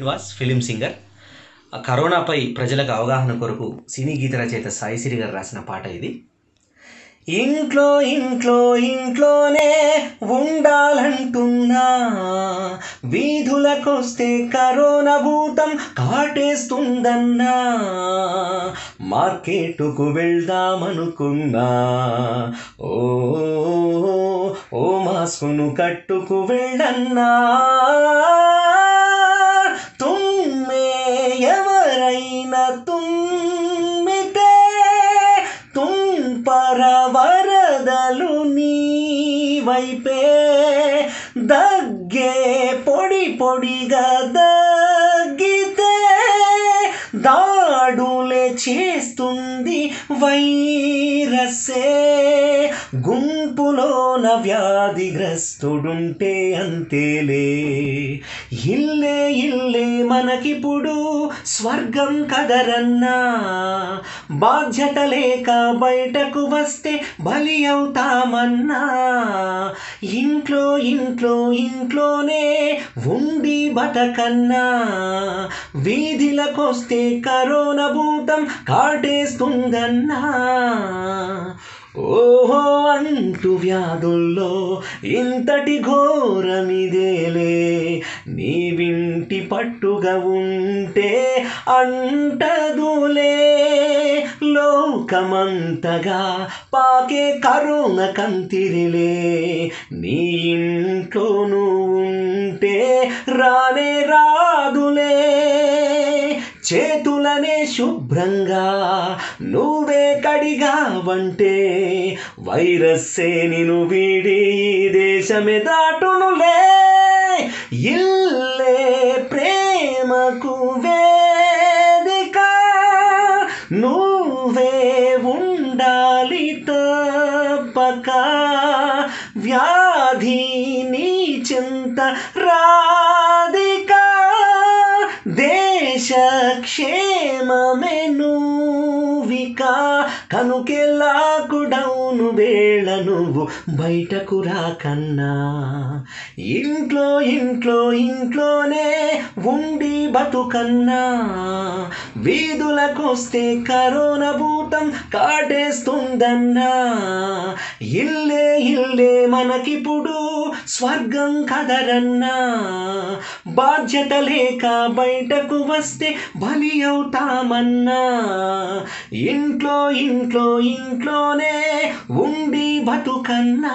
Srinivas film singer. ఆ కరోనాపై ప్రజలకు అవగాహన కొరకు సినీ గీత రచయిత సాయిసిరి గారు రాసిన పాట ఇది. ఇంట్లో ఇంట్లో ఇంట్లోనే ఉండాలంటున్నా. వీధులకొస్తే కరోనా భూతం కాటేస్తుందన్నా. మార్కెట్కు వెళ్దామనుకున్నా. ఓ ఓ మాస్కును కట్టుకు వెళ్ళన్నా. ತುಂಬಿತೆ ತುಂಪರವರದಲು ವರದಲು ನೀವೈಪೇ. ದಗ್ಗೆ ಪೊಡಿ ಪೊಡಿಗದಗ್ಗಿತೆ ದಾಡು చేస్తుంది వైరస్సే గుంపులోన వ్యాధిగ్రస్తుడుంటే అంతేలే. ఇల్లే ఇల్లే మనకిప్పుడు స్వర్గం కదరన్నా. బాధ్యత లేక బయటకు వస్తే బలి అవుతామన్నా. ఇంట్లో ఇంట్లో ఇంట్లోనే ఉండి బతకన్నా వీధిలకొస్తే కరోనా భూతం కాటేస్తుందన్నా. ఓహో అంటు వ్యాధుల్లో ఇంతటి ఘోరమిదేలే. నీ వింటి పట్టుగా ఉంటే అంటదులే. లోకమంతగా పాకే కరుణ కంతిరిలే. నీ ఇంట్లోనూ ఉంటే రానే రాదులే. చేతులనే శుభ్రంగా నువ్వే కడిగా వంటే వైరస్సే నిను వీడి దేశమే దాటునులే. ఇల్లే ప్రేమకు వేదిక. నువ్వే తప్పక వ్యాధి నీ చింత రాధిక దేశ క్షేమమే నువ్విక కనుకే వేళ నువ్వు బయటకు రాకన్నా ఇంట్లో ఇంట్లో ఇంట్లోనే ఉండి బతుకన్నా. వీధులకొస్తే కరోనా భూతం కాటేస్తుందన్నా. ఇల్లే ఇల్లే మనకిప్పుడు స్వర్గం కదరన్నా. బాధ్యత లేక బయటకు వస్తే బలి అవుతామన్నా. ఇంట్లో ఇంట్లో ఇంట్లోనే ఉండి బతుకన్నా.